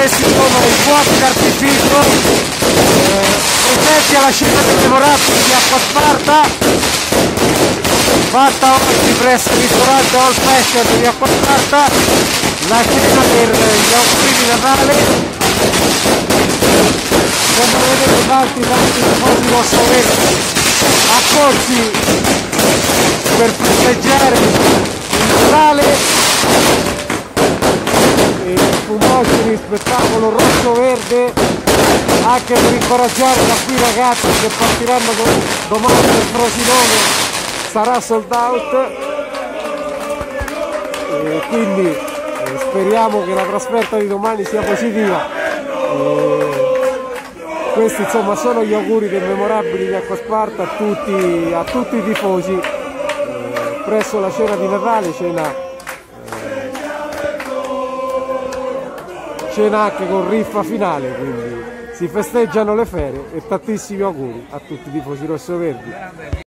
questi sono i fuochi d'artificio eh, presenti alla scena dei memorabili di Acqua Sparta fatta oggi presso il ristorante All Fashion di Acqua Sparta la scena per gli auguri di Natale come vedete tanti tanti tifosi rosso-verdi accorsi per festeggiare il Natale fumosi spettacolo rosso-verde anche per incoraggiare da qui ragazzi che partiranno domani per Frosinone sarà sold out. E quindi eh, speriamo che la trasferta di domani sia positiva. E questi insomma sono gli auguri dei memorabili di Acquasparta a tutti, a tutti i tifosi. Eh, presso la cena di Natale cena cena anche con riffa finale, quindi si festeggiano le ferie e tantissimi auguri a tutti i tifosi rossoverdi.